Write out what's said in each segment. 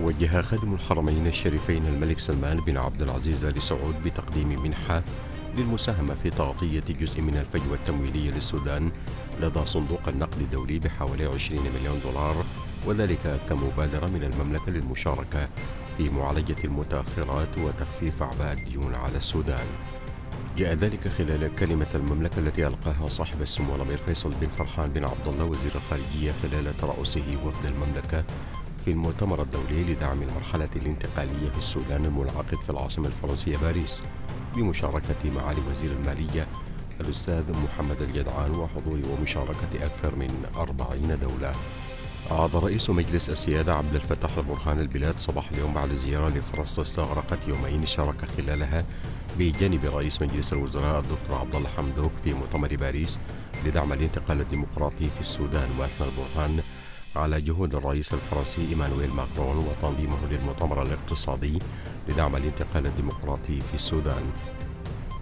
وجه خادم الحرمين الشريفين الملك سلمان بن عبد العزيز آل سعود بتقديم منحة للمساهمة في تغطية جزء من الفجوة التمويلية للسودان لدى صندوق النقد الدولي بحوالي 20 مليون دولار وذلك كمبادرة من المملكة للمشاركة في معالجة المتأخرات وتخفيف أعباء الديون على السودان. جاء ذلك خلال كلمة المملكة التي ألقاها صاحب السمو الأمير فيصل بن فرحان بن عبد الله وزير الخارجية خلال ترأسه وفد المملكة في المؤتمر الدولي لدعم المرحلة الانتقالية في السودان المنعقد في العاصمة الفرنسية باريس بمشاركة معالي وزير المالية الأستاذ محمد الجدعان وحضور ومشاركة أكثر من أربعين دولة. عاد رئيس مجلس السيادة عبد الفتاح البرهان البلاد صباح اليوم بعد زيارة لفرنسا استغرقت يومين شارك خلالها بجانب رئيس مجلس الوزراء الدكتور عبد الله حمدوك في مؤتمر باريس لدعم الانتقال الديمقراطي في السودان. وأثنى البرهان على جهود الرئيس الفرنسي إيمانويل ماكرون وتنظيمه للمؤتمر الاقتصادي لدعم الانتقال الديمقراطي في السودان.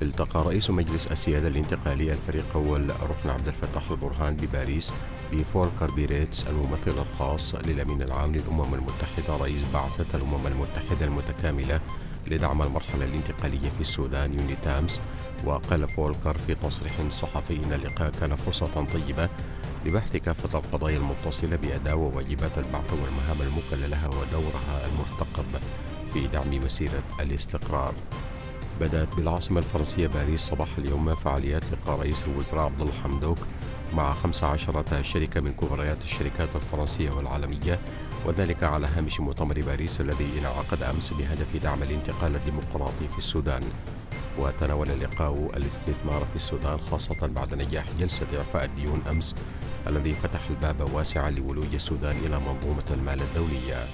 التقى رئيس مجلس السيادة الانتقالي الفريق أول ركن عبد الفتاح البرهان بباريس بفولكر بيريتس الممثل الخاص للأمين العام للأمم المتحدة رئيس بعثة الأمم المتحدة المتكاملة لدعم المرحلة الانتقالية في السودان يونيتامس وقال فولكر في تصريح صحفي إن اللقاء كان فرصة طيبة لبحث كافة القضايا المتصلة بأداء وواجبات البعث والمهام المكلة لها ودورها المرتقب في دعم مسيرة الاستقرار. بدأت بالعاصمة الفرنسية باريس صباح اليوم فعاليات لقاء رئيس الوزراء عبد الله حمدوك مع 15 شركة من كبريات الشركات الفرنسية والعالمية وذلك على هامش مؤتمر باريس الذي انعقد أمس بهدف دعم الانتقال الديمقراطي في السودان. وتناول اللقاء الاستثمار في السودان خاصة بعد نجاح جلسة إعفاء الديون أمس الذي فتح الباب واسعا لولوج السودان إلى منظومة المال الدولية.